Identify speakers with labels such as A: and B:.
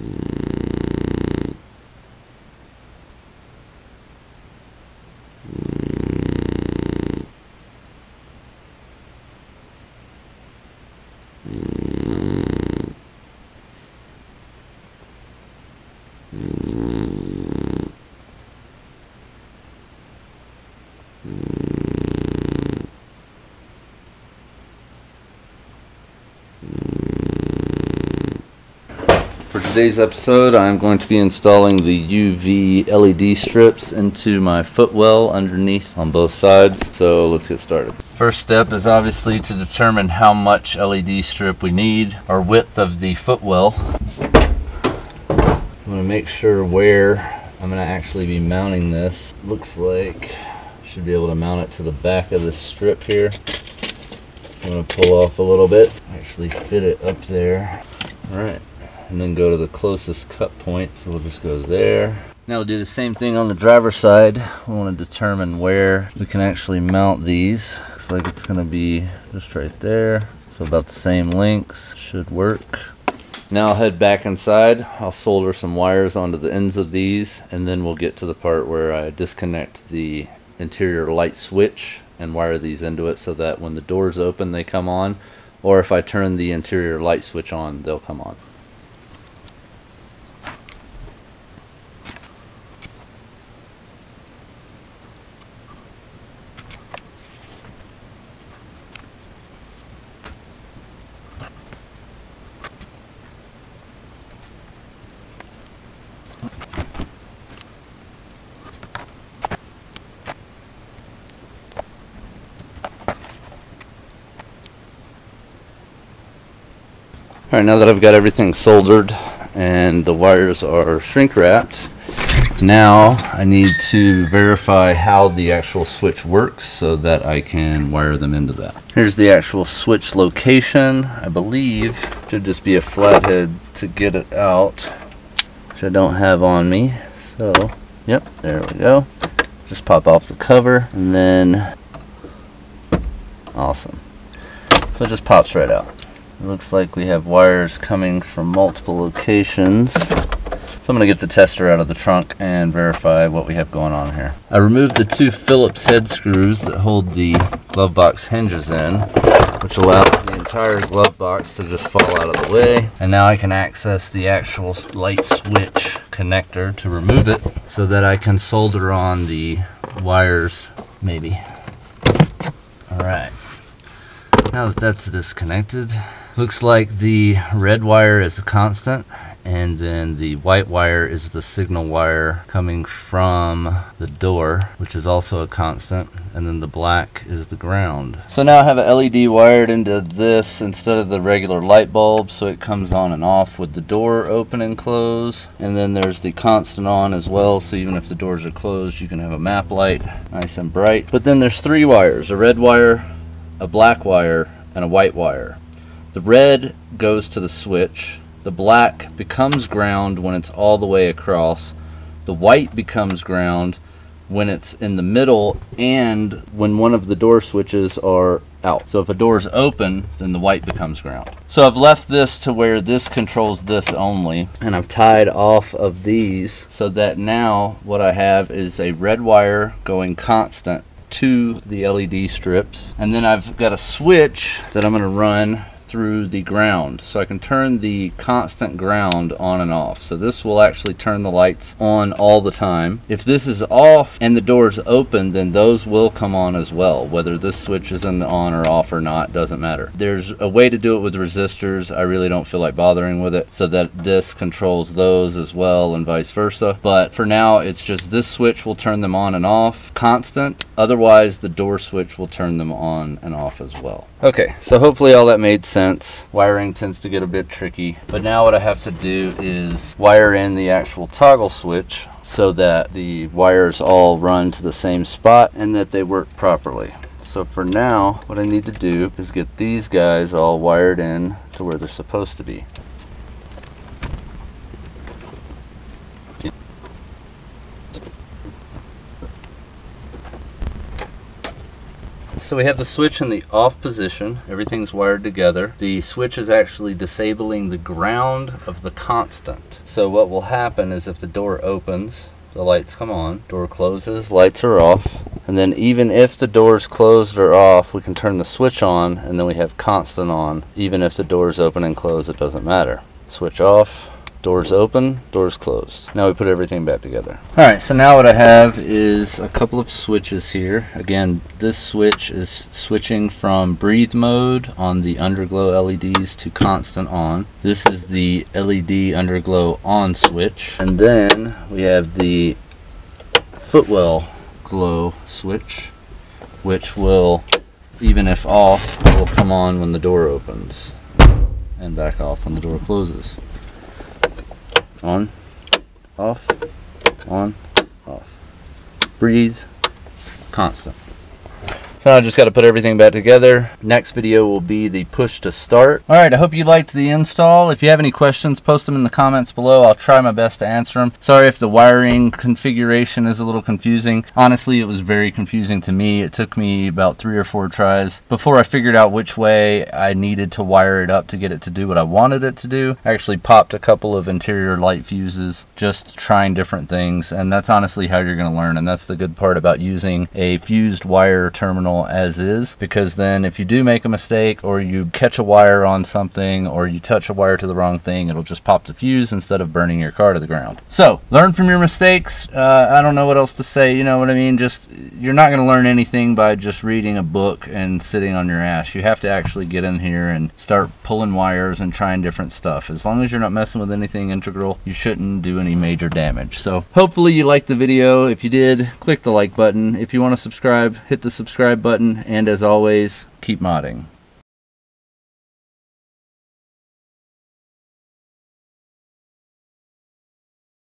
A: Mm. Today's episode, I'm going to be installing the UV LED strips into my footwell underneath on both sides. So let's get started. First step is obviously to determine how much LED strip we need, our width of the footwell. I'm to make sure where I'm going to actually be mounting this. Looks like I should be able to mount it to the back of this strip here. So I'm to pull off a little bit, actually fit it up there. All right and then go to the closest cut point. So we'll just go there. Now we'll do the same thing on the driver's side. We want to determine where we can actually mount these. Looks like it's going to be just right there. So about the same length. Should work. Now I'll head back inside. I'll solder some wires onto the ends of these and then we'll get to the part where I disconnect the interior light switch and wire these into it so that when the doors open they come on or if I turn the interior light switch on they'll come on. Alright, now that I've got everything soldered and the wires are shrink wrapped, now I need to verify how the actual switch works so that I can wire them into that. Here's the actual switch location. I believe should just be a flathead to get it out, which I don't have on me. So, yep, there we go. Just pop off the cover and then, awesome. So it just pops right out. Looks like we have wires coming from multiple locations. So I'm going to get the tester out of the trunk and verify what we have going on here. I removed the two Phillips head screws that hold the glove box hinges in, which allows the entire glove box to just fall out of the way. And now I can access the actual light switch connector to remove it so that I can solder on the wires, maybe. All right. Now that that's disconnected, Looks like the red wire is a constant and then the white wire is the signal wire coming from the door which is also a constant and then the black is the ground. So now I have a LED wired into this instead of the regular light bulb so it comes on and off with the door open and close and then there's the constant on as well so even if the doors are closed you can have a map light nice and bright. But then there's three wires, a red wire, a black wire, and a white wire. The red goes to the switch. The black becomes ground when it's all the way across. The white becomes ground when it's in the middle and when one of the door switches are out. So if a door is open, then the white becomes ground. So I've left this to where this controls this only, and I've tied off of these so that now what I have is a red wire going constant to the LED strips. And then I've got a switch that I'm gonna run through the ground. So I can turn the constant ground on and off. So this will actually turn the lights on all the time. If this is off and the door is open, then those will come on as well. Whether this switch is in the on or off or not, doesn't matter. There's a way to do it with resistors. I really don't feel like bothering with it so that this controls those as well and vice versa. But for now, it's just this switch will turn them on and off constant. Otherwise, the door switch will turn them on and off as well. Okay, so hopefully all that made sense. Wiring tends to get a bit tricky, but now what I have to do is wire in the actual toggle switch so that the wires all run to the same spot and that they work properly. So for now, what I need to do is get these guys all wired in to where they're supposed to be. So we have the switch in the off position. Everything's wired together. The switch is actually disabling the ground of the constant. So what will happen is if the door opens, the lights come on. Door closes, lights are off. And then even if the door's closed or off, we can turn the switch on and then we have constant on. Even if the door's open and closed, it doesn't matter. Switch off, Doors open, doors closed. Now we put everything back together. All right, so now what I have is a couple of switches here. Again, this switch is switching from breathe mode on the underglow LEDs to constant on. This is the LED underglow on switch. And then we have the footwell glow switch, which will, even if off, will come on when the door opens and back off when the door closes on, off, on, off. Breathe, constant. So now I just got to put everything back together. Next video will be the push to start. All right, I hope you liked the install. If you have any questions, post them in the comments below. I'll try my best to answer them. Sorry if the wiring configuration is a little confusing. Honestly, it was very confusing to me. It took me about three or four tries before I figured out which way I needed to wire it up to get it to do what I wanted it to do. I actually popped a couple of interior light fuses, just trying different things. And that's honestly how you're gonna learn. And that's the good part about using a fused wire terminal as is because then if you do make a mistake or you catch a wire on something or you touch a wire to the wrong thing it'll just pop the fuse instead of burning your car to the ground. So learn from your mistakes. Uh, I don't know what else to say you know what I mean? Just you're not going to learn anything by just reading a book and sitting on your ass. You have to actually get in here and start pulling wires and trying different stuff. As long as you're not messing with anything integral you shouldn't do any major damage. So hopefully you liked the video. If you did click the like button. If you want to subscribe hit the subscribe button, and as always, keep modding.